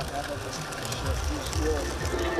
Сейчас, сейчас, сейчас.